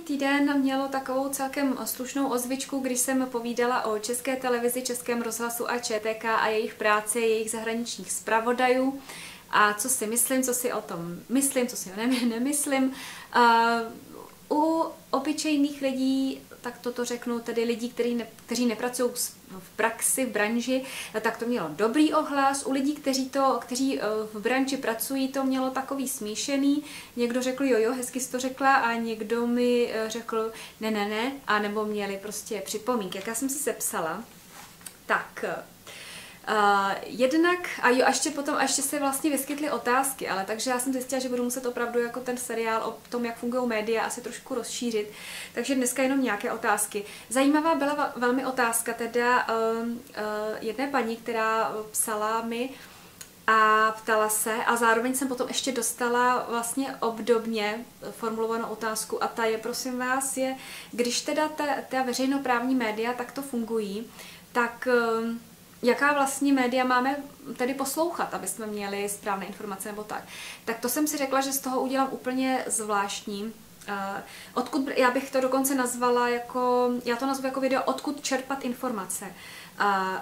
týden mělo takovou celkem slušnou ozvičku, když jsem povídala o české televizi, českém rozhlasu a ČTK a jejich práci, jejich zahraničních zpravodajů a co si myslím, co si o tom myslím, co si ne- nemyslím. Uh, u obyčejných lidí tak toto řeknu, tedy lidí, kteří, ne, kteří nepracují v praxi, v branži, tak to mělo dobrý ohlas. U lidí, kteří, to, kteří eh, v branži pracují, to mělo takový smíšený. Někdo řekl, jo, jo, hezky jsi to řekla a někdo mi eh, řekl, ne, ne, ne, a nebo měli prostě připomínky. Jak já jsem si sepsala, tak Uh, jednak, a jo, a ještě potom, a ještě se vlastně vyskytly otázky, ale takže já jsem zjistila, že budu muset opravdu jako ten seriál o tom, jak fungují média, asi trošku rozšířit. Takže dneska jenom nějaké otázky. Zajímavá byla velmi otázka teda uh, uh, jedné paní, která psala mi, a ptala se a zároveň jsem potom ještě dostala vlastně obdobně formulovanou otázku a ta je, prosím vás, je, když teda ta, ta veřejnoprávní média takto fungují, tak uh, jaká vlastně média máme tedy poslouchat, aby jsme měli správné informace nebo tak. Tak to jsem si řekla, že z toho udělám úplně zvláštní. Uh, odkud, já bych to dokonce nazvala jako, já to nazvu jako video Odkud čerpat informace. Uh,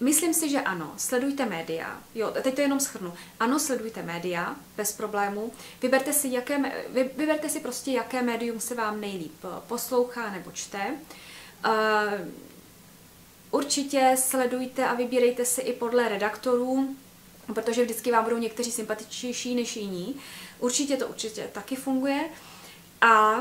Myslím si, že ano, sledujte média. Jo, teď to jenom schrnu. Ano, sledujte média, bez problému. Vyberte si, jaké, vy, vyberte si prostě, jaké médium se vám nejlíp poslouchá nebo čte. Uh, Určitě sledujte a vybírejte si i podle redaktorů, protože vždycky vám budou někteří sympatičnější než jiní. Určitě to určitě taky funguje. A,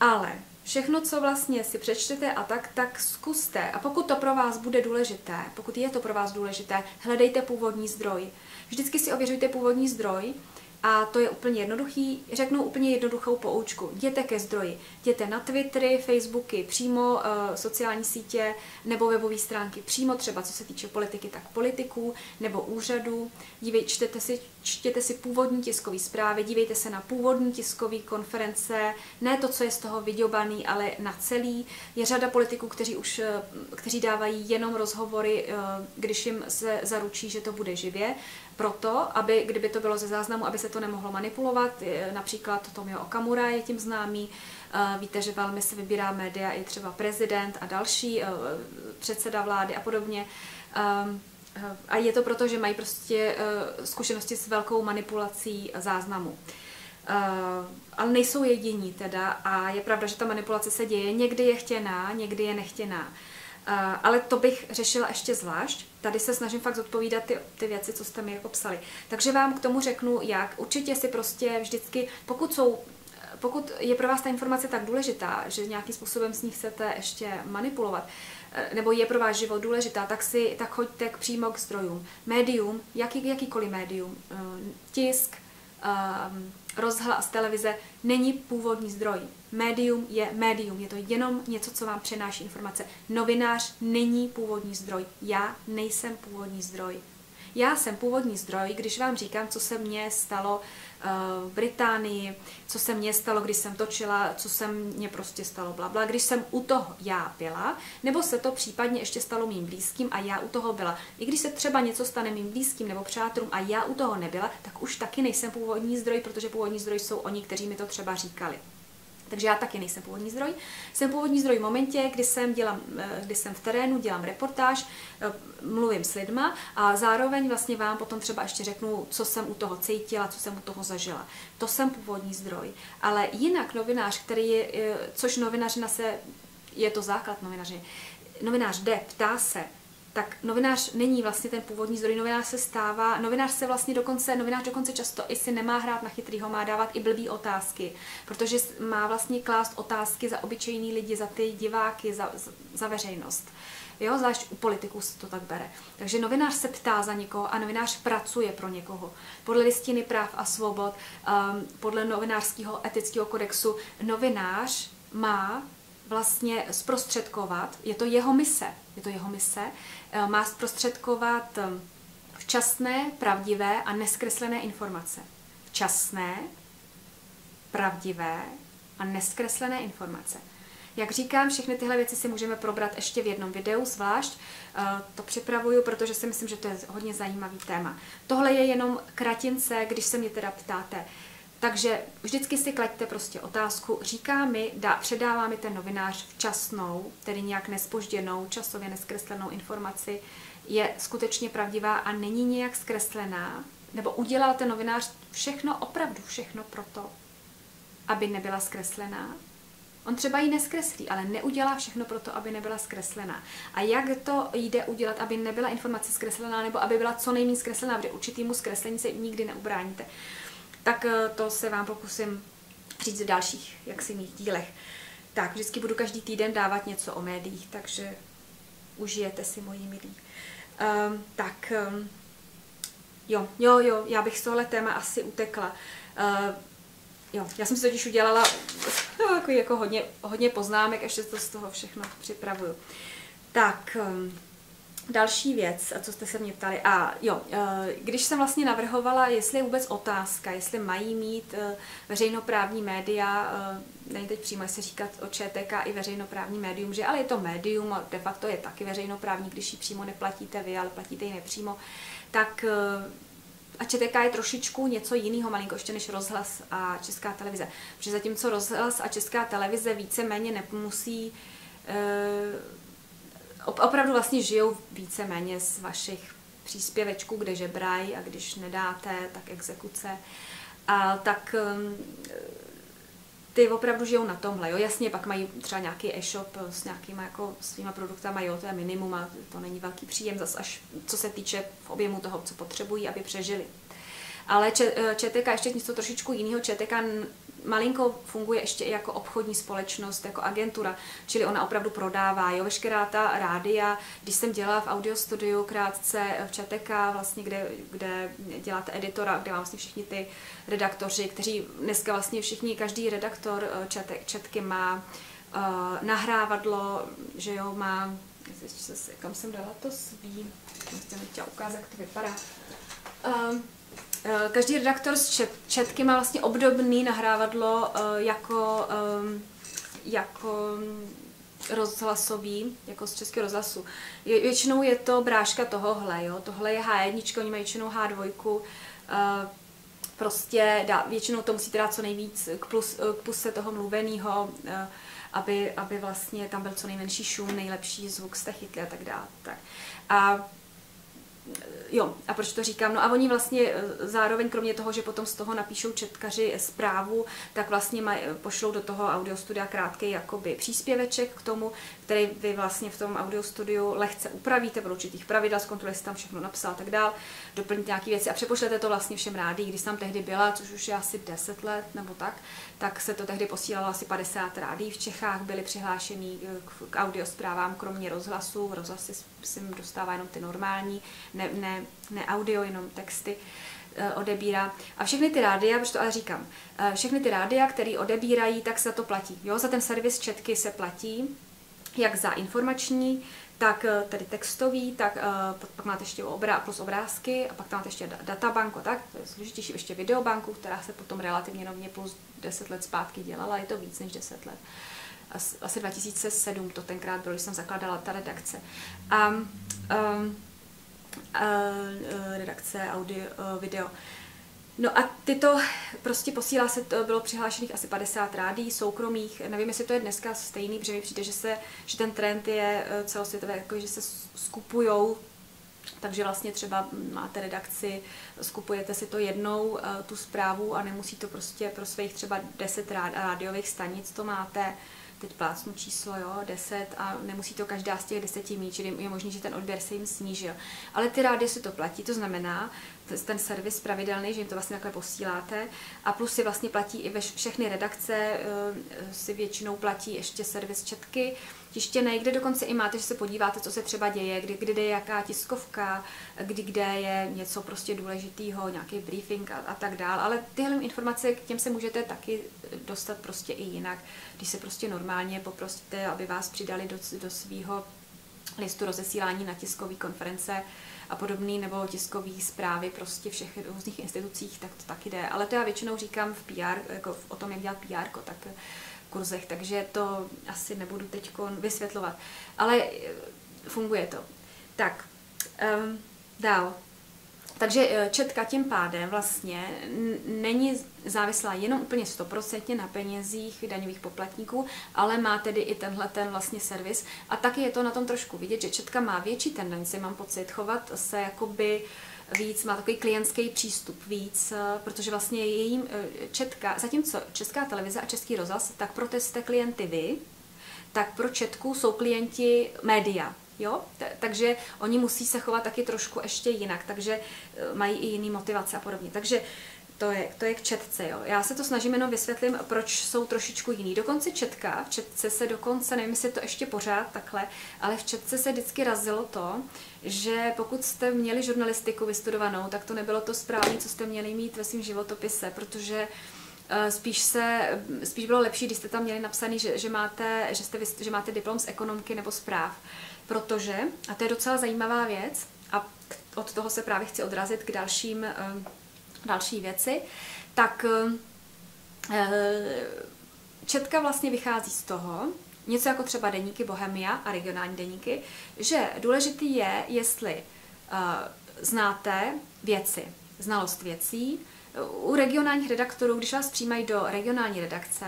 ale všechno, co vlastně si přečtete a tak, tak zkuste. A pokud to pro vás bude důležité, pokud je to pro vás důležité, hledejte původní zdroj. Vždycky si ověřujte původní zdroj, a to je úplně jednoduchý, řeknu úplně jednoduchou poučku. Jděte ke zdroji. Jděte na Twittery, Facebooky, přímo uh, sociální sítě nebo webové stránky, přímo třeba co se týče politiky, tak politiků nebo úřadů. Dívej, čtete si, čtěte si původní tiskové zprávy, dívejte se na původní tiskové konference, ne to, co je z toho vyděbaný, ale na celý. Je řada politiků, kteří už eh, kteří dávají jenom rozhovory, uh, když jim se zaručí, že to bude živě proto, aby, kdyby to bylo ze záznamu, aby se to nemohlo manipulovat. Například Tomio Okamura je tím známý. Eh, víte, že velmi se vybírá média i třeba prezident a další, eh, předseda vlády a podobně. Ehm, eh, a je to proto, že mají prostě zkušenosti s velkou manipulací záznamu. Ale nejsou jediní teda a je pravda, že ta manipulace se děje. Někdy je chtěná, někdy je nechtěná. Ale to bych řešila ještě zvlášť. Tady se snažím fakt zodpovídat ty, ty věci, co jste mi jako psali. Takže vám k tomu řeknu, jak. Určitě si prostě vždycky, pokud jsou pokud je pro vás ta informace tak důležitá, že nějakým způsobem s ní chcete ještě manipulovat, eh, nebo je pro váš život důležitá, tak si tak choďte k přímo k zdrojům. Médium, jaký, jakýkoliv médium, eh, tisk, um, rozhlas, televize není původní zdroj. Médium je médium, je to jenom něco, co vám přenáší informace. Novinář není původní zdroj. Já nejsem původní zdroj. Já jsem původní zdroj, když vám říkám, co se mně stalo eh, v Británii, co se mně stalo, když jsem točila, co se mně prostě stalo, bla, bla, když jsem u toho já byla, nebo se to případně ještě stalo mým blízkým a já u toho byla. I když se třeba něco stane mým blízkým nebo přátelům a já u toho nebyla, tak už taky nejsem původní zdroj, protože původní zdroj jsou oni, kteří mi to třeba říkali. Takže já taky nejsem původní zdroj. Jsem původní zdroj v momentě, kdy jsem, dělám, eh, kdy jsem v terénu, dělám reportáž, eh, mluvím s lidma a zároveň vlastně vám potom třeba ještě řeknu, co jsem u toho cítila, co jsem u toho zažila. To jsem původní zdroj. Ale jinak novinář, který je, eh, což novinářina se, je to základ novináře, novinář jde, ptá se, tak novinář není vlastně ten původní zdroj, novinář se stává, novinář se vlastně dokonce, novinář dokonce často i si nemá hrát na chytrýho, má dávat i blbý otázky, protože má vlastně klást otázky za obyčejný lidi, za ty diváky, za, za veřejnost. Jo, zvlášť u politiků se to tak bere. Takže novinář se ptá za někoho a novinář pracuje pro někoho. Podle listiny práv a svobod, um, podle novinářského etického kodexu, novinář má vlastně zprostředkovat, je to jeho mise, je to jeho mise, eh, má zprostředkovat eh, včasné, pravdivé a neskreslené informace. Včasné, pravdivé a neskreslené informace. Jak říkám, všechny tyhle věci si můžeme probrat ještě v jednom videu zvlášť. Eh, to připravuju, protože si myslím, že to je hodně zajímavý téma. Tohle je jenom kratince, když se mě teda ptáte, Takže vždycky si klaďte prostě otázku, říká mi, dá, předává mi ten novinář včasnou, tedy nějak nespožděnou, časově neskreslenou informaci, je skutečně pravdivá a není nějak zkreslená, nebo udělal ten novinář všechno, opravdu všechno proto, aby nebyla zkreslená. On třeba ji neskreslí, ale neudělá všechno pro to, aby nebyla zkreslená. A jak to jde udělat, aby nebyla informace zkreslená, nebo aby byla co nejméně zkreslená, protože určitýmu zkreslení se nikdy neubráníte. Tak eh, to se vám pokusím říct v dalších jaksi mých dílech. Tak, vždycky budu každý týden dávat něco o médiích, takže užijete si moji milí. Um, tak, um, jo, jo, jo, já bych z tohle téma asi utekla. Uh, jo, já jsem si totiž udělala no, jako, jako hodně, hodně poznámek, ještě to z toho všechno připravuju. Tak, um, další věc, co jste se mě ptali. A jo, eh, když jsem vlastně navrhovala, jestli je vůbec otázka, jestli mají mít eh, veřejnoprávní média, eh, není teď přímo se říkat o ČTK i veřejnoprávní médium, že ale je to médium a de facto je taky veřejnoprávní, když ji přímo neplatíte vy, ale platíte ji nepřímo, tak a ČTK je trošičku něco jiného malinko ještě než rozhlas a česká televize. Protože zatímco rozhlas a česká televize více-méně nemusí opravdu vlastně žijou více méně z vašich příspěvečků, kde žebrají a když nedáte, tak exekuce. A tak um, ty opravdu žijou na tomhle. Jo? Jasně, pak mají třeba nějaký e-shop s nějakýma jako svýma produktama, jo, to je minimum a to není velký příjem, zase až co se týče v objemu toho, co potřebují, aby přežili. Ale ČTK ještě něco trošičku jiného. ČTK malinko funguje ještě i jako obchodní společnost, jako agentura, čili ona opravdu prodává. Jo, veškerá ta rádia, když jsem dělala v audio studiu krátce v ČTK, vlastně, kde, kde děláte editora, kde mám vlastně všichni ty redaktoři, kteří dneska vlastně všichni, každý redaktor eh, četek, četky má uh, nahrávadlo, že jo, má, kam jsem dala to svý, jsem chtěla ukázat, jak to vypadá. Eh, každý redaktor z četky má vlastně obdobný nahrávadlo eh, jako, jako rozhlasový, jako z českého rozhlasu. Je, většinou je to bráška tohohle, jo. Tohle je H1, oni mají většinou H2, eh, prostě dá, většinou to musíte dát co nejvíc k, plus, k puse toho mluveného, aby, aby vlastně tam byl co nejmenší šum, nejlepší zvuk jste chytli a tak dále. Tak. A jo, a proč to říkám? No a oni vlastně e, zároveň, kromě toho, že potom z toho napíšou četkaři zprávu, tak vlastně maj, pošlou do toho audiostudia krátký jakoby příspěveček k tomu, který vy vlastně v tom audiostudiu lehce upravíte pro určitých pravidel, zkontrolujete tam všechno napsal a tak dál, doplníte nějaké věci a přepošlete to vlastně všem rádi. Když tam tehdy byla, což už je asi 10 let nebo tak, tak se to tehdy posílalo asi 50 rádí v Čechách, byli přihlášení e, k, audiosprávám, kromě rozhlasu, rozhlasy jsem dostává jenom ty normální, ne, ne, ne audio, jenom texty eh, odebírá. A všechny ty rádia, protože to ale říkám, eh, všechny ty rádia, které odebírají, tak se to platí. Jo, za ten servis četky se platí, jak za informační, tak eh, tedy textový, tak pak máte ještě obrá, plus obrázky a pak tam máte ještě databanku, tak to je složitější, ještě videobanku, která se potom relativně novně plus 10 let zpátky dělala, je to víc než 10 let. Asi 2007 to tenkrát bylo, když jsem zakládala ta redakce. A um, redakce audio, video. No a tyto prostě posílá se, to bylo přihlášených asi 50 rádí soukromých, nevím, jestli to je dneska stejný, protože mi přijde, že, se, že ten trend je e, celosvětový, jako že se skupujou. Takže vlastně třeba máte redakci, skupujete si to jednou, e, tu zprávu a nemusí to prostě pro svých třeba 10 rádiových stanic to máte, teď plácnu číslo, jo, 10 a nemusí to každá z těch deseti mít, čili je možné, že ten odběr se jim snížil. Ale ty rády si to platí, to znamená, ten servis pravidelný, že jim to vlastně takhle posíláte. A plus si vlastně platí i ve všechny redakce, eh, si většinou platí ještě servis četky, tištěné, kde dokonce i máte, že se podíváte, co se třeba děje, kdy, kdy je jaká tiskovka, kdy kde je něco prostě důležitého, nějaký briefing a, a tak dál. Ale tyhle informace, k těm se můžete taky dostat prostě i jinak, když se prostě normálně poprosíte, aby vás přidali do, do svého listu rozesílání na tiskové konference a podobný, nebo tiskové zprávy prostě všech různých institucích, tak to taky jde. Ale to já většinou říkám v PR, jako o tom, jak dělat PR, tak kurzech, takže to asi nebudu teď vysvětlovat. Ale eh, funguje to. Tak, um, dál. Takže eh, četka tím pádem vlastně není závislá jenom úplně stoprocentně na penězích daňových poplatníků, ale má tedy i tenhle ten vlastně servis. A taky je to na tom trošku vidět, že četka má větší tendenci, mám pocit, chovat se jakoby víc, má takový klientský přístup víc, eh, protože vlastně jejím eh, četka, zatímco Česká televize a Český rozhlas, tak pro ty klienty vy, tak pro Četku jsou klienti média. Jo? takže oni musí se chovat taky trošku ještě jinak, takže eh, mají i jiný motivace a podobně. Takže to je, to je k četce. Jo. Já se to snažím jenom vysvětlit, proč jsou trošičku jiný. Dokonce četka, v četce se dokonce, nevím, jestli to ještě pořád takhle, ale v četce se vždycky razilo to, že pokud jste měli žurnalistiku vystudovanou, tak to nebylo to správné, co jste měli mít ve svém životopise, protože eh, spíš, se, spíš bylo lepší, když jste tam měli napsaný, že, že, máte, že, jste, že máte diplom z ekonomky nebo zpráv protože, a to je docela zajímavá věc, a od toho se právě chci odrazit k dalším, eh, další věci, tak eh, četka vlastně vychází z toho, něco jako třeba deníky Bohemia a regionální deníky, že důležitý je, jestli znáte věci, znalost věcí. U regionálních redaktorů, když vás přijímají do regionální redakce,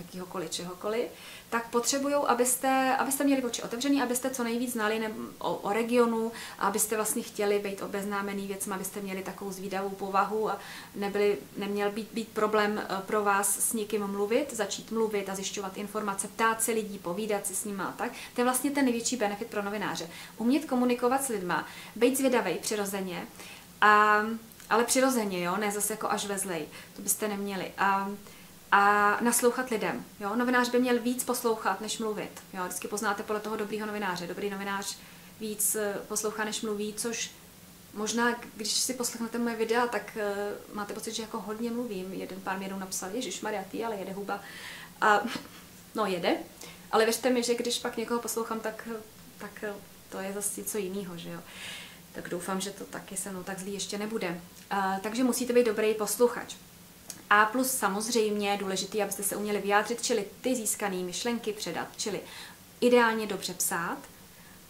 jakýhokoliv, čehokoliv, tak potřebují, abyste, abyste měli oči otevřený, abyste co nejvíc znali ne, o, o regionu, abyste vlastně chtěli být obeznámený věcmi, abyste měli takovou zvídavou povahu a nebyli, neměl být, být problém eh, pro vás s někým mluvit, začít mluvit a zjišťovat informace, ptát se lidí, povídat si s nimi a tak. To je vlastně ten největší benefit pro novináře. Umět komunikovat s lidma, být zvědavý přirozeně, a, ale přirozeně, jo, ne zase jako až vezlej, to byste neměli. A, a naslouchat lidem. Jo? Novinář by měl víc poslouchat, než mluvit. Jo? Vždycky poznáte podle toho dobrýho novináře. Dobrý novinář víc eh, poslouchá, než mluví, což možná, když si poslechnete moje videa, tak uh, máte pocit, že jako hodně mluvím. Jeden pár mi jenom napsal, Ježíš Maria, ty, ale jede huba. A, no jede, ale věřte mi, že když pak někoho poslouchám, tak, tak eh, to je zase něco jiného, že jo. Tak doufám, že to taky se mnou tak zlý ještě nebude. Uh, takže musíte být dobrý posluchač. A plus samozřejmě důležitý, abyste se uměli vyjádřit, čili ty získané myšlenky předat, čili ideálně dobře psát.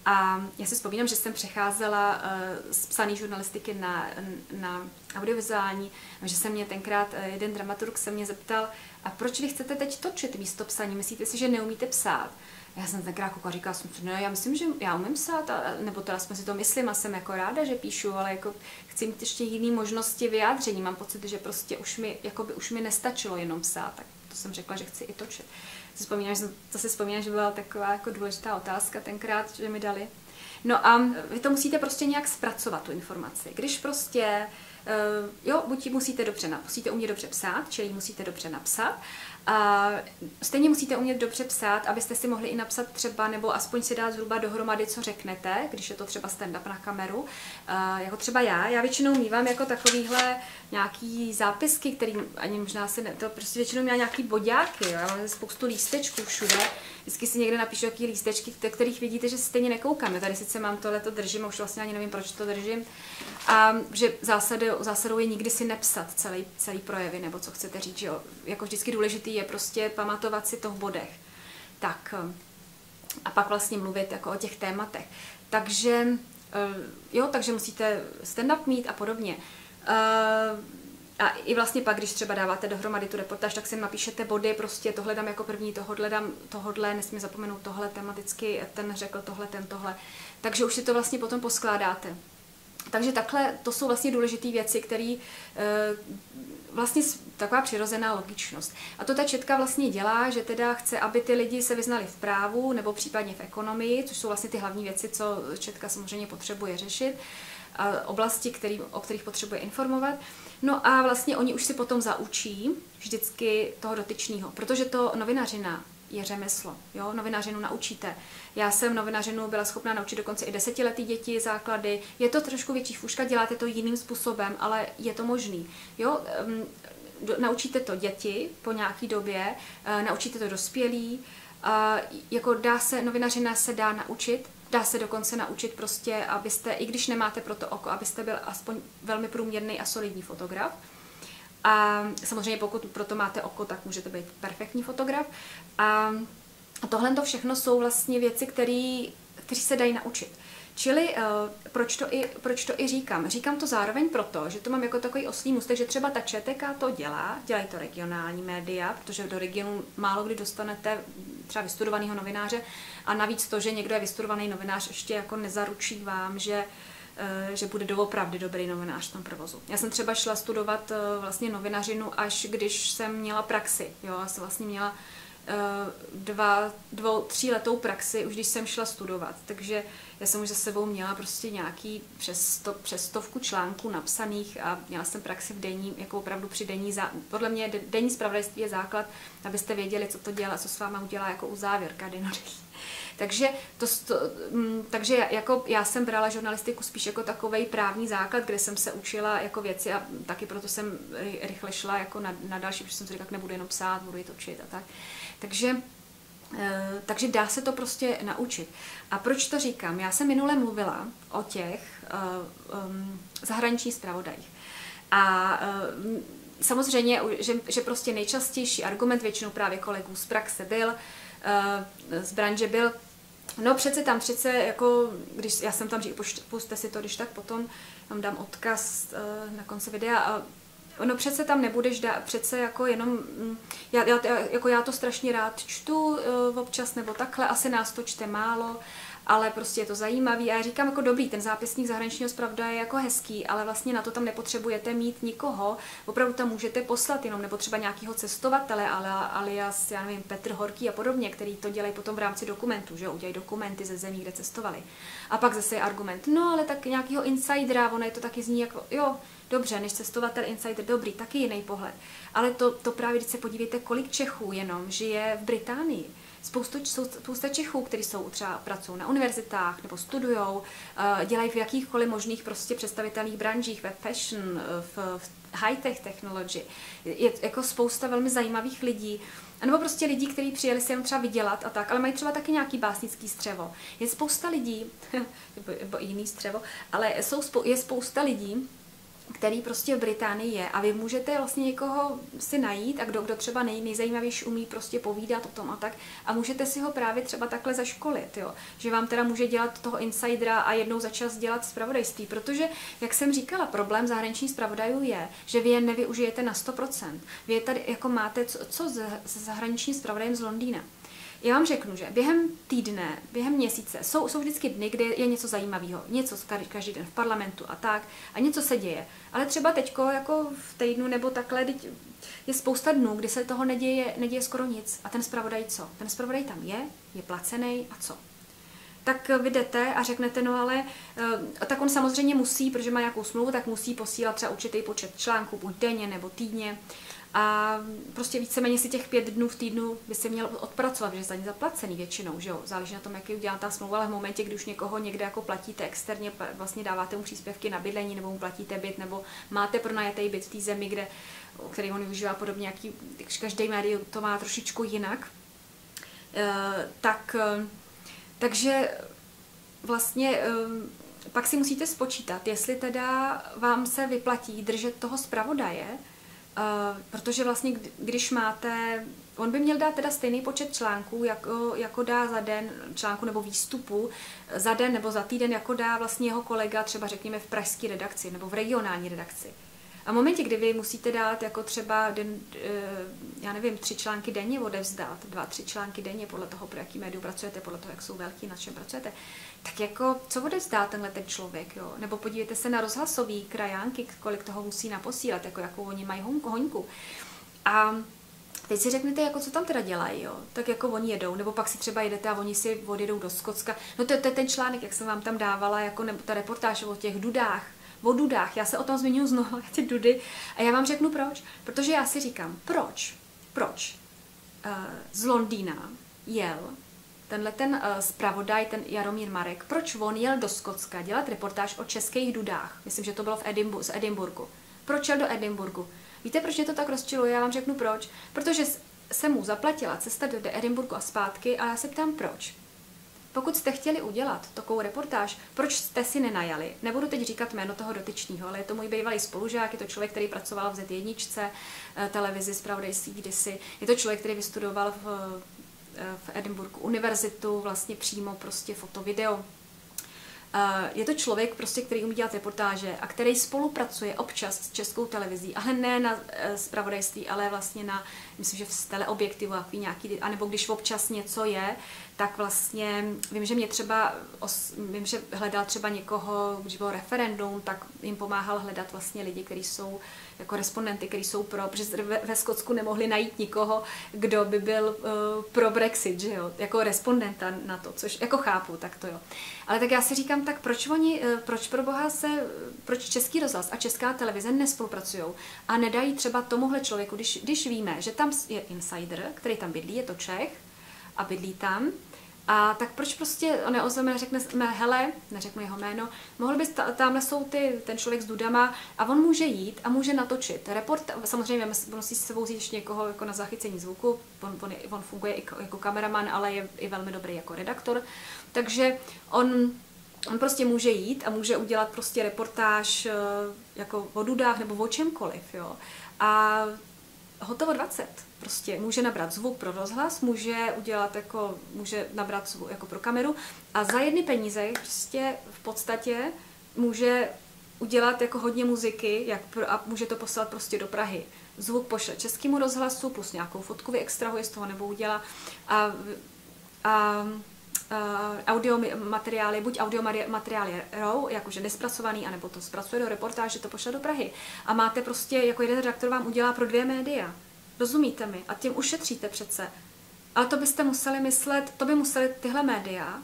A já si vzpomínám, že jsem přecházela uh, z psané žurnalistiky na, na audiovizuální, že se mě tenkrát uh, jeden dramaturg se mě zeptal, a proč vy chcete teď točit místo psaní? Myslíte si, že neumíte psát? Já jsem tenkrát koukala, říkala jsem si, no já myslím, že já umím psát, a, nebo teda jsme si to myslím a jsem jako ráda, že píšu, ale jako chci mít ještě jiné možnosti vyjádření. Mám pocit, že prostě už mi, jako by už mi nestačilo jenom psát, tak to jsem řekla, že chci i točit. Si vzpomínám, že to si vzpomínám, že byla taková jako důležitá otázka tenkrát, že mi dali. No a vy to musíte prostě nějak zpracovat, tu informaci. Když prostě Uh, jo, buď musíte dobře, musíte umět dobře psát, čili musíte dobře napsat, a stejně musíte umět dobře psát, abyste si mohli i napsat třeba, nebo aspoň si dát zhruba dohromady, co řeknete, když je to třeba stand-up na kameru. A jako třeba já, já většinou mývám jako takovýhle nějaký zápisky, který ani možná si ne, to prostě většinou měla nějaký bodáky, jo, já mám spoustu lístečků všude, vždycky si někde napíšu jaký lístečky, kterých vidíte, že stejně nekoukám. Já tady sice mám tohle to držím, už vlastně ani nevím, proč to držím. A že zásadou, zásadou je nikdy si nepsat celý, celý projevy, nebo co chcete říct, že jo. Jako vždycky důležitý je prostě pamatovat si to v bodech. Tak a pak vlastně mluvit jako o těch tématech. Takže eh, jo, takže musíte stand-up mít a podobně. Eh, a i vlastně pak, když třeba dáváte dohromady tu reportáž, tak si napíšete body, prostě tohle dám jako první, tohle dám, tohle, nesmím zapomenout tohle tematicky, ten řekl tohle, ten tohle. Takže už si to vlastně potom poskládáte. Takže takhle to jsou vlastně důležité věci, které eh, vlastně taková přirozená logičnost. A to ta četka vlastně dělá, že teda chce, aby ty lidi se vyznali v právu nebo případně v ekonomii, což jsou vlastně ty hlavní věci, co četka samozřejmě potřebuje řešit, a oblasti, který, o kterých potřebuje informovat. No a vlastně oni už si potom zaučí vždycky toho dotyčního, protože to novinařina je řemeslo. Jo? Novinařinu naučíte. Já jsem novinařinu byla schopná naučit dokonce i desetiletý děti základy. Je to trošku větší fůška, děláte to jiným způsobem, ale je to možný. Jo? Naučíte to děti po nějaký době, e, naučíte to dospělí, jako dá se, novinařina se dá naučit, dá se dokonce naučit prostě, abyste, i když nemáte pro to oko, abyste byl aspoň velmi průměrný a solidní fotograf. A samozřejmě pokud proto máte oko, tak můžete být perfektní fotograf. A tohle to všechno jsou vlastně věci, které se dají naučit. Čili uh, proč, to i, proč to i říkám? Říkám to zároveň proto, že to mám jako takový oslý mustek, že třeba ta ČTK to dělá, dělají to regionální média, protože do regionu málo kdy dostanete třeba vystudovaného novináře a navíc to, že někdo je vystudovaný novinář, ještě jako nezaručí vám, že eh, že bude doopravdy dobrý novinář v tom provozu. Já jsem třeba šla studovat eh, vlastně novinařinu, až když jsem měla praxi. Jo, já jsem vlastně měla Eh, dva, dvou, tří letou praxi, už když jsem šla studovat. Takže já jsem už za sebou měla prostě nějaký přes, sto, přes stovku článků napsaných a měla jsem praxi v denní, jako opravdu při denní, zá, podle mě denní zpravodajství je základ, abyste věděli, co to dělá, co s váma udělá jako uzávěrka dennodenní. Takže, to, to, mm, takže jako já jsem brala žurnalistiku spíš jako takový právní základ, kde jsem se učila jako věci a taky proto jsem rychle šla jako na, na další, protože jsem si říkala, nebudu jenom psát, budu to učit a tak. Takže eh, takže dá se to prostě naučit. A proč to říkám? Já jsem minule mluvila o těch um, zahraničních zpravodajích. A um, samozřejmě, že, že prostě nejčastější argument většinou právě kolegů z praxe byl, z branže byl, no přece tam přece, jako, když já jsem tam říkala, puste si to, když tak potom vám dám odkaz uh, na konci videa, a no přece tam nebudeš dát, přece jako jenom, mm, já, já, jako já to strašně rád čtu uh, občas nebo takhle, asi nás to čte málo, ale prostě je to zajímavý. A já říkám jako dobrý, ten zápisník zahraničního zpravda je jako hezký, ale vlastně na to tam nepotřebujete mít nikoho, opravdu tam můžete poslat jenom nebo třeba nějakého cestovatele, ale alias, já nevím, Petr Horký a podobně, který to dělají potom v rámci dokumentů, že udělají dokumenty ze zemí, kde cestovali. A pak zase je argument, no ale tak nějakého insidera, ono je to taky zní jako, jo, dobře, než cestovatel insider, dobrý, taky jiný pohled. Ale to, to právě, když se podívejte, kolik Čechů jenom žije v Británii. Spoustu, spousta Čechů, kteří jsou třeba pracují na univerzitách nebo studují, eh, dělají v jakýchkoliv možných prostě představitelných branžích, ve fashion, v, v high-tech technology. Je jako spousta velmi zajímavých lidí, a nebo prostě lidí, kteří přijeli si jenom třeba vydělat a tak, ale mají třeba taky nějaký básnický střevo. Je spousta lidí, nebo jiný střevo, ale jsou, je spousta lidí, který prostě v Británii je a vy můžete vlastně někoho si najít a kdo, kdo třeba nej, nejzajímavější umí prostě povídat o tom a tak a můžete si ho právě třeba takhle zaškolit, jo? že vám teda může dělat toho insidera a jednou za čas dělat zpravodajství, protože, jak jsem říkala, problém zahraničních zpravodajů je, že vy je nevyužijete na 100%. Vy je tady jako máte co, co s, s zahraničním zpravodajem z Londýna. Já vám řeknu, že během týdne, během měsíce jsou, jsou vždycky dny, kde je něco zajímavého, něco každý den v parlamentu a tak, a něco se děje. Ale třeba teďko, jako v týdnu nebo takhle, je spousta dnů, kdy se toho neděje, neděje skoro nic. A ten zpravodaj co? Ten zpravodaj tam je, je placený a co? tak vy jdete a řeknete, no ale uh, tak on samozřejmě musí, protože má nějakou smlouvu, tak musí posílat třeba určitý počet článků, buď denně nebo týdně. A prostě víceméně si těch pět dnů v týdnu by se měl odpracovat, že za ně zaplacený většinou, že jo? Záleží na tom, jaký udělá ta smlouva, ale v momentě, kdy už někoho někde jako platíte externě, vlastně dáváte mu příspěvky na bydlení, nebo mu platíte byt, nebo máte pronajatý byt v té zemi, kde, který on využívá podobně, jaký, když každý médium to má trošičku jinak, e, tak, e, takže vlastně e, pak si musíte spočítat, jestli teda vám se vyplatí držet toho zpravodaje, protože vlastně, když máte, on by měl dát teda stejný počet článků, jako, jako dá za den článku nebo výstupu, za den nebo za týden, jako dá vlastně jeho kolega třeba řekněme v pražské redakci nebo v regionální redakci. A v momentě, kdy vy musíte dát jako třeba, den, eh, já nevím, tři články denně odevzdat, dva, tři články denně, podle toho, pro jaký médium pracujete, podle toho, jak jsou velký, na čem pracujete, tak jako, co odevzdá tenhle ten člověk, jo? Nebo podívejte se na rozhlasový krajánky, kolik toho musí naposílat, jako jakou oni mají hoňku. A Teď si řeknete, jako co tam teda dělají, jo? Tak jako oni jedou, nebo pak si třeba jedete a oni si odjedou do Skotska. No to, to je ten článek, jak jsem vám tam dávala, jako nebo ta reportáž o těch dudách, o dudách. Já se o tom zmiňuji znovu, ty dudy. A já vám řeknu proč. Protože já si říkám, proč? Proč? Uh, z Londýna jel tenhle ten uh, zpravodaj, ten Jaromír Marek, proč on jel do Skotska dělat reportáž o českých dudách? Myslím, že to bylo v Edimbu- z Edinburgu. Proč jel do Edinburgu? Víte, proč je to tak rozčiluje? Já vám řeknu proč. Protože se mu zaplatila cesta do Edinburgu a zpátky a já se ptám proč. Pokud jste chtěli udělat takovou reportáž, proč jste si nenajali? Nebudu teď říkat jméno toho dotyčního, ale je to můj bývalý spolužák, je to člověk, který pracoval v Z1, eh, televizi, zpravodajství kdysi. Je to člověk, který vystudoval v, eh, v Edinburgu univerzitu, vlastně přímo prostě foto, video. je to člověk, prostě, který umí dělat reportáže a který spolupracuje občas s českou televizí, ale ne na spravodajství, ale vlastně na, myslím, že v teleobjektivu, nějaký, anebo když občas něco je, tak vlastně vím, že mě třeba, os, vím, že hledal třeba někoho, když bylo referendum, tak jim pomáhal hledat vlastně lidi, kteří jsou jako respondenty, kteří jsou pro, protože ve, ve Skotsku nemohli najít nikoho, kdo by byl uh, pro Brexit, že jo, jako respondenta na to, což jako chápu, tak to jo. Ale tak já si říkám, tak proč oni, uh, proč pro boha se, proč Český rozhlas a Česká televize nespolupracují a nedají třeba tomuhle člověku, když, když víme, že tam je insider, který tam bydlí, je to Čech a bydlí tam, a tak proč prostě neozveme, řekneme, hele, neřeknu jeho jméno, mohl bys, tamhle jsou ty, ten člověk s dudama a on může jít a může natočit. Report, samozřejmě musí s sebou ještě někoho jako na zachycení zvuku, on, on, on funguje i jako kameraman, ale je i velmi dobrý jako redaktor, takže on On prostě může jít a může udělat prostě reportáž eh, jako o dudách nebo o čemkoliv, jo. A hotovo 20 prostě může nabrat zvuk pro rozhlas, může udělat jako, může nabrat zvuk jako pro kameru a za jedny peníze prostě v podstatě může udělat jako hodně muziky jak pro, a může to poslat prostě do Prahy. Zvuk pošle českému rozhlasu plus nějakou fotku vyextrahuje z toho nebo udělá a, a audio materiály, buď audio materiály RAW, jakože nespracovaný, anebo to zpracuje do reportáže, to pošle do Prahy. A máte prostě, jako jeden redaktor vám udělá pro dvě média. Rozumíte mi? A tím ušetříte přece. Ale to byste museli myslet, to by museli tyhle média,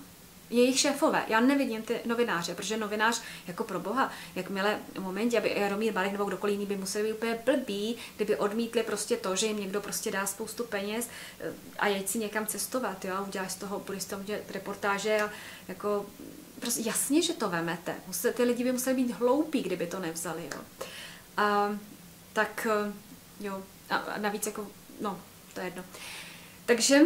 jejich šéfové. Já nevidím ty novináře, protože novinář, jako pro boha, jakmile v momentě, aby Jaromír Balek nebo kdokoliv jiný by museli být úplně blbý, kdyby odmítli prostě to, že jim někdo prostě dá spoustu peněz eh, a jeď si někam cestovat, jo, uděláš z toho, budeš tam dělat reportáže a jako prostě jasně, že to vemete. Musel, ty lidi by museli být hloupí, kdyby to nevzali, jo. A, tak eh, jo, a navíc jako, no, to je jedno. Takže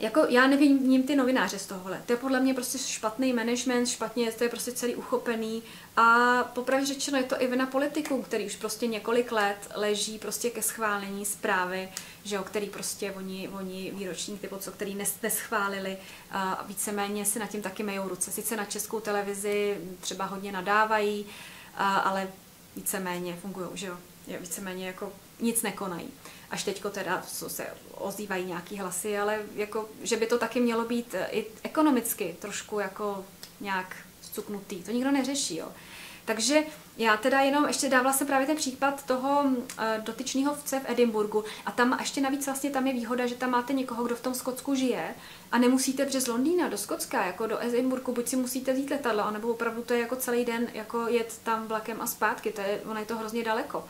jako já nevidím ty novináře z tohohle. To je podle mě prostě špatný management, špatně, to je prostě celý uchopený a popravdě řečeno je to i vina politiků, který už prostě několik let leží prostě ke schválení zprávy, že jo, který prostě oni, oni výroční typu, co který nes, neschválili a víceméně si na tím taky mejou ruce. Sice na českou televizi třeba hodně nadávají, a, ale víceméně fungují, že jo, je víceméně jako nic nekonají. Až teďko teda se ozývají nějaký hlasy, ale jako, že by to taky mělo být eh, i ekonomicky trošku jako nějak cuknutý. To nikdo neřeší, jo. Takže já teda jenom ještě dávala jsem právě ten případ toho uh, dotyčného vce v Edinburgu a tam ještě navíc vlastně tam je výhoda, že tam máte někoho, kdo v tom Skotsku žije a nemusíte přes Londýna do Skotska, jako do Edinburgu, buď si musíte vzít letadlo, anebo opravdu to je jako celý den jako jet tam vlakem a zpátky, to je, ono je to hrozně daleko.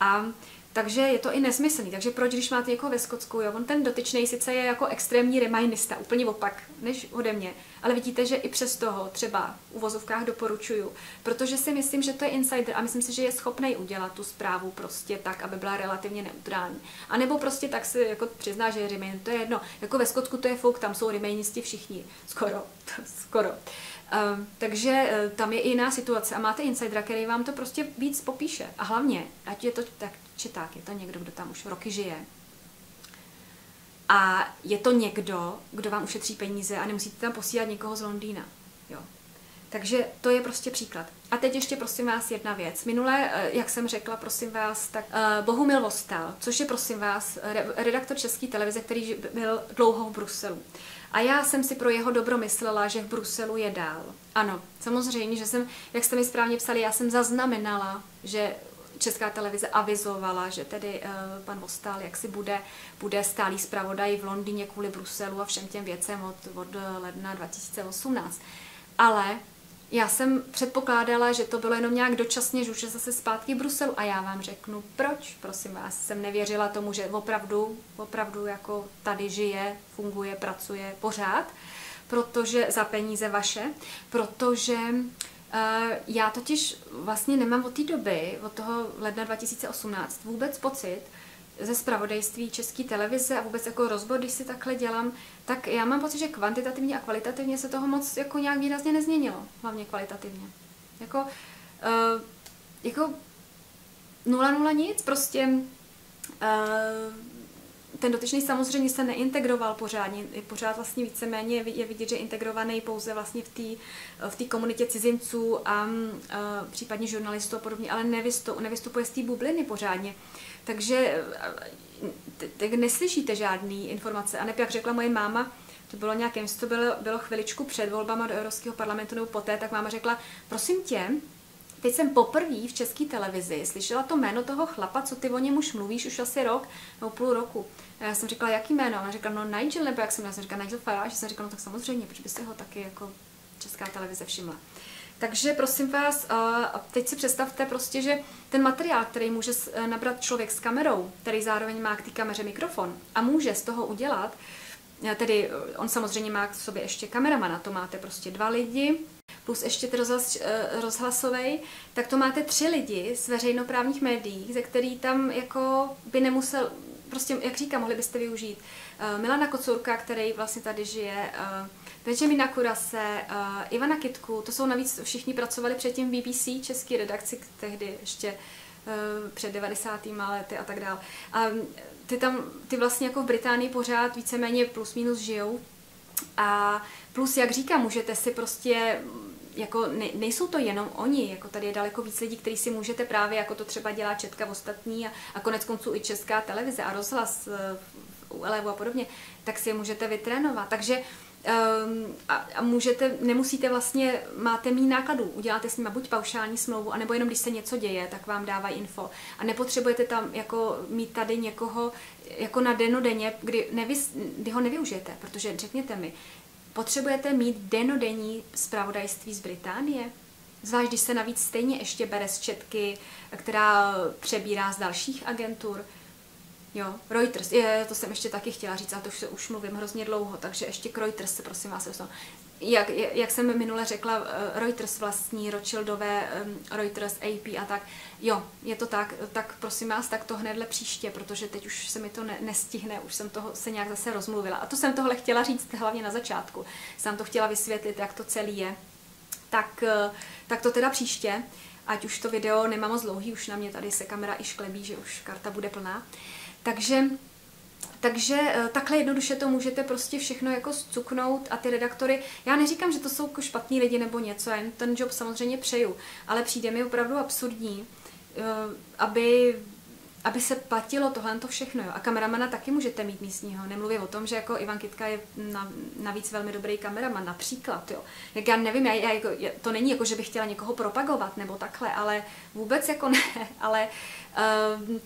A takže je to i nesmyslný. Takže proč, když máte někoho ve Skotsku, jo, on ten dotyčný sice je jako extrémní remajnista, úplně opak než ode mě, ale vidíte, že i přes toho třeba v uvozovkách doporučuju, protože si myslím, že to je insider a myslím si, že je schopný udělat tu zprávu prostě tak, aby byla relativně neutrální. A nebo prostě tak si jako přizná, že je remain, to je jedno. Jako ve Skotsku to je fouk, tam jsou remainisti všichni. Skoro. Skoro. Um, takže uh, tam je i jiná situace a máte insidera, který vám to prostě víc popíše. A hlavně, ať je to tak či tak, je to někdo, kdo tam už roky žije. A je to někdo, kdo vám ušetří peníze a nemusíte tam posílat někoho z Londýna. Jo. Takže to je prostě příklad. A teď ještě prosím vás jedna věc. Minule, eh, jak jsem řekla, prosím vás, tak uh, Bohumil Vostal, což je prosím vás redaktor České televize, který byl dlouho v Bruselu. A já jsem si pro jeho dobro myslela, že v Bruselu je dál. Ano, samozřejmě, že jsem, jak jste mi správně psali, já jsem zaznamenala, že Česká televize avizovala, že tedy uh, pan Vostal jaksi bude, bude stálý zpravodaj v Londýně kvůli Bruselu a všem těm věcem od, od ledna 2018. Ale já jsem předpokládala, že to bylo jenom nějak dočasně, že už je zase zpátky v Bruselu a já vám řeknu, proč, prosím vás, jsem nevěřila tomu, že opravdu, opravdu jako tady žije, funguje, pracuje pořád, protože za peníze vaše, protože Uh, já totiž vlastně nemám od té doby, od toho ledna 2018, vůbec pocit ze spravodajství české televize a vůbec jako rozbor, když si takhle dělám, tak já mám pocit, že kvantitativně a kvalitativně se toho moc jako nějak výrazně nezměnilo, hlavně kvalitativně. Jako, uh, jako nula nula nic, prostě uh, ten dotyčný samozřejmě se neintegroval pořádně, pořád vlastně víceméně je vidět, že je integrovaný pouze vlastně v té v komunitě cizinců a, a případně žurnalistů a podobně, ale nevystup, nevystupuje z té bubliny pořádně. Takže tak neslyšíte žádný informace. A jak řekla moje máma, to bylo nějakém, to bylo, bylo chviličku před volbama do Evropského parlamentu nebo poté, tak máma řekla, prosím tě, Teď jsem poprvé v české televizi slyšela to jméno toho chlapa, co ty o něm už mluvíš už asi rok nebo půl roku. A já jsem říkala, jaký jméno? A ona řekla, no Nigel, nebo jak jsem, já jsem říkala, Nigel Farage. jsem říkala, no tak samozřejmě, protože byste ho taky jako česká televize všimla. Takže prosím vás, teď si představte prostě, že ten materiál, který může nabrat člověk s kamerou, který zároveň má k té kameře mikrofon a může z toho udělat, tedy on samozřejmě má k sobě ještě kameramana, to máte prostě dva lidi, plus ještě rozhlas, eh, rozhlasový, tak to máte tři lidi z veřejnoprávních médií, ze který tam jako by nemusel, prostě, jak říkám, mohli byste využít uh, Milana Kocourka, který vlastně tady žije, uh, Benjamina Kurase, Ivana Kitku, to jsou navíc všichni pracovali předtím v BBC, český redakci, tehdy ještě před 90. lety a tak dále. A ty tam, ty vlastně jako v Británii pořád víceméně plus minus žijou a plus, jak říkám, můžete si prostě jako ne, nejsou to jenom oni, jako tady je daleko víc lidí, kteří si můžete právě, jako to třeba dělá Četka v ostatní a, a konec konců i česká televize a rozhlas eh, u Elevu a podobně, tak si je můžete vytrénovat. Takže um, a, a můžete, nemusíte vlastně, máte mít nákladů, uděláte s nimi buď paušální smlouvu, anebo jenom když se něco děje, tak vám dávají info. A nepotřebujete tam jako mít tady někoho jako na denodenně, kdy, nevy, kdy ho nevyužijete, protože řekněte mi, Potřebujete mít denodenní zpravodajství z Británie? Zvlášť, když se navíc stejně ještě bere z četky, která přebírá z dalších agentur. Jo, Reuters, je, to jsem ještě taky chtěla říct, a to už, se, už mluvím hrozně dlouho, takže ještě k Reuters se prosím vás jak, jak jsem minule řekla, eh, Reuters vlastní, Rothschildové, Reuters, AP a tak. Jo, je to tak, tak prosím vás, tak to hnedle příště, protože teď už se mi to ne, nestihne, už jsem toho se nějak zase rozmluvila. A to jsem tohle chtěla říct hlavně na začátku. Jsem to chtěla vysvětlit, jak to celý je. Tak, eh, tak to teda příště, ať už to video nemá moc dlouhý, už na mě tady se kamera i šklebí, že už karta bude plná. Takže takže eh, takhle jednoduše to můžete prostě všechno jako zcuknout a ty redaktory, já neříkám, že to jsou jako špatní lidi nebo něco, já jim ten job samozřejmě přeju, ale přijde mi opravdu absurdní, eh, aby aby se platilo tohle to všechno. Jo. A kameramana taky můžete mít místního. Nemluvím o tom, že jako Ivan Kitka je navíc velmi dobrý kameraman, například. Jo. Jak já nevím, já, já jako, to není jako, že bych chtěla někoho propagovat nebo takhle, ale vůbec jako ne. Ale uh,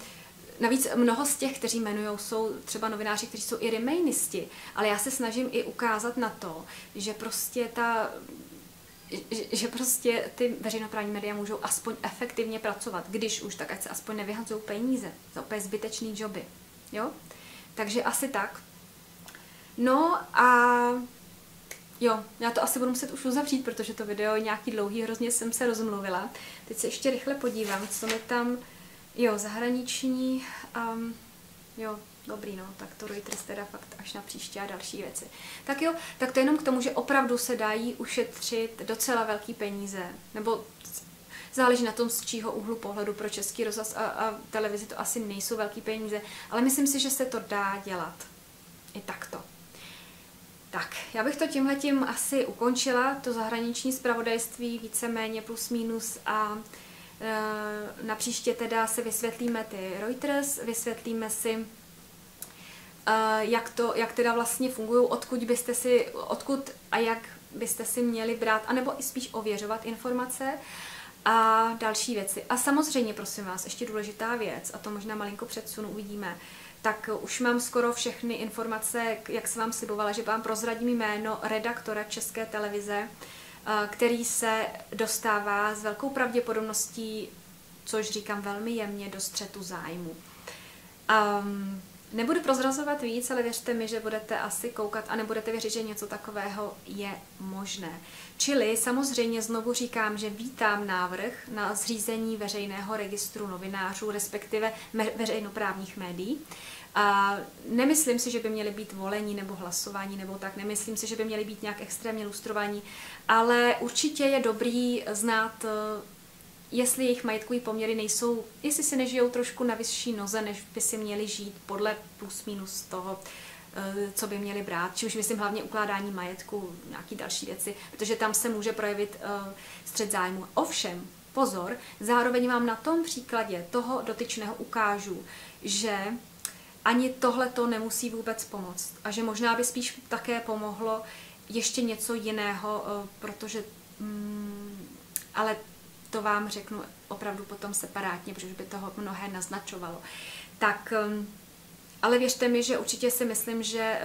Navíc mnoho z těch, kteří jmenují, jsou třeba novináři, kteří jsou i remainisti, ale já se snažím i ukázat na to, že prostě ta že prostě ty veřejnoprávní média můžou aspoň efektivně pracovat, když už, tak ať se aspoň nevyhazují peníze za úplně zbytečný joby. Jo? Takže asi tak. No a jo, já to asi budu muset už uzavřít, protože to video je nějaký dlouhý, hrozně jsem se rozmluvila. Teď se ještě rychle podívám, co mi tam Jo, zahraniční, um, jo, dobrý, no, tak to Reuters teda fakt až na příště a další věci. Tak jo, tak to jenom k tomu, že opravdu se dají ušetřit docela velký peníze, nebo záleží na tom, z čího úhlu pohledu pro český rozhlas a, a televizi to asi nejsou velký peníze, ale myslím si, že se to dá dělat i takto. Tak, já bych to tímhle tím asi ukončila, to zahraniční zpravodajství víceméně plus minus a na příště teda si vysvětlíme ty Reuters, vysvětlíme si, eh, jak, to, jak teda vlastně fungují, odkud byste si, odkud a jak byste si měli brát, anebo i spíš ověřovat informace a další věci. A samozřejmě, prosím vás, ještě důležitá věc, a to možná malinko předsunu, uvidíme, tak už mám skoro všechny informace, jak jsem vám slibovala, že vám prozradím jméno redaktora České televize, Eh, který se dostává s velkou pravděpodobností, což říkám velmi jemně, do střetu zájmu. Um, nebudu prozrazovat víc, ale věřte mi, že budete asi koukat a nebudete věřit, že něco takového je možné. Čili samozřejmě znovu říkám, že vítám návrh na zřízení veřejného registru novinářů, respektive veřejnoprávních médií. A nemyslím si, že by měly být volení nebo hlasování nebo tak, nemyslím si, že by měly být nějak extrémně lustrovaní, ale určitě je dobrý znát eh, jestli jejich majetkový poměry nejsou, jestli si nežijou trošku na vyšší noze, než by si měli žít podle plus minus toho, eh, co by měli brát. Či už myslím hlavně ukládání majetku, nějaký další věci, protože tam se může projevit uh, střed zájmu. Ovšem, pozor, zároveň vám na tom příkladě toho dotyčného ukážu, že ani tohle to nemusí vůbec pomoct. A že možná by spíš také pomohlo ještě něco jiného, uh, protože mm, ale to vám řeknu opravdu potom separátně, protože by toho mnohé naznačovalo. Tak, um, ale věřte mi, že určitě si myslím, že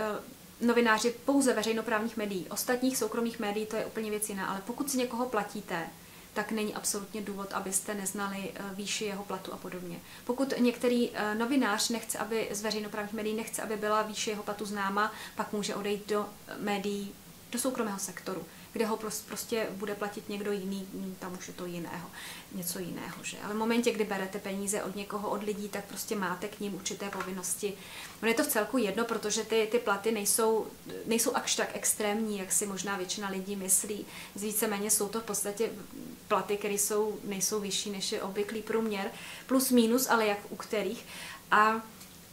uh, novináři pouze veřejnoprávních médií, ostatních soukromých médií, to je úplně věc jiná, ale pokud si někoho platíte, tak není absolutně důvod, abyste neznali výši jeho platu a podobně. Pokud některý novinář nechce, aby z veřejnoprávních médií nechce, aby byla výše jeho platu známa, pak může odejít do médií, do soukromého sektoru kde ho prostě bude platit někdo jiný, tam už je to jiného, něco jiného. Že? Ale v momentě, kdy berete peníze od někoho, od lidí, tak prostě máte k ním určité povinnosti. Ono je to v celku jedno, protože ty, ty platy nejsou, nejsou až tak extrémní, jak si možná většina lidí myslí. Z víceméně jsou to v podstatě platy, které jsou, nejsou vyšší než je obvyklý průměr, plus minus, ale jak u kterých. A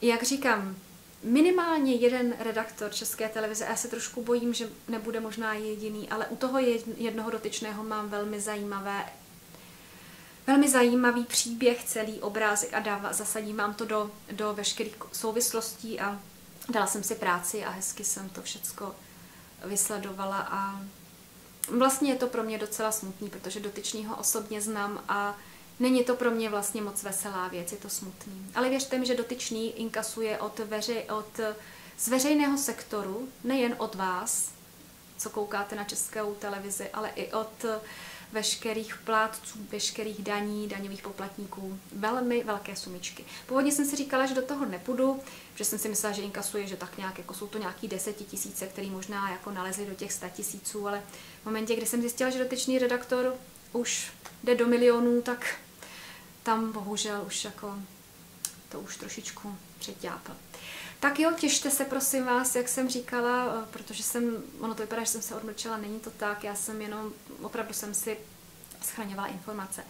jak říkám, minimálně jeden redaktor České televize, já se trošku bojím, že nebude možná jediný, ale u toho jednoho dotyčného mám velmi zajímavé velmi zajímavý příběh, celý obrázek a dává, zasadím vám to do, do veškerých souvislostí a dala jsem si práci a hezky jsem to všecko vysledovala a vlastně je to pro mě docela smutný, protože dotyčního osobně znám a Není to pro mě vlastně moc veselá věc, je to smutný. Ale věřte mi, že dotyčný inkasuje od, veři, od z veřejného sektoru, nejen od vás, co koukáte na českou televizi, ale i od veškerých plátců, veškerých daní, daňových poplatníků. Velmi velké sumičky. Původně jsem si říkala, že do toho nepůjdu, že jsem si myslela, že inkasuje, že tak nějak, jako jsou to nějaký desetitisíce, který možná jako nalezli do těch sta tisíců, ale v momentě, kdy jsem zjistila, že dotyčný redaktor už jde do milionů, tak tam bohužel už jako to už trošičku přeťápl. Tak jo, těšte se prosím vás, jak jsem říkala, eh, protože jsem, ono to vypadá, že jsem se odmlčela, není to tak, já jsem jenom, opravdu jsem si schraňovala informace.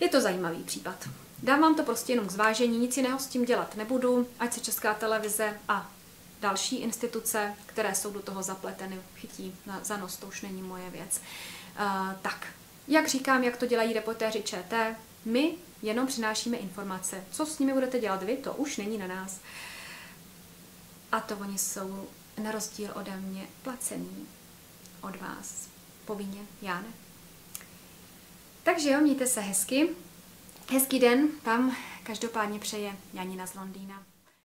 Je to zajímavý případ. Dám vám to prostě jenom k zvážení, nic jiného s tím dělat nebudu, ať se Česká televize a další instituce, které jsou do toho zapleteny, chytí na, za nos, to už není moje věc. Uh, tak, jak říkám, jak to dělají reportéři ČT, my jenom přinášíme informace. Co s nimi budete dělat vy, to už není na nás. A to oni jsou na rozdíl ode mě placení od vás. Povinně, já ne. Takže jo, mějte se hezky. Hezký den vám každopádně přeje Janina z Londýna.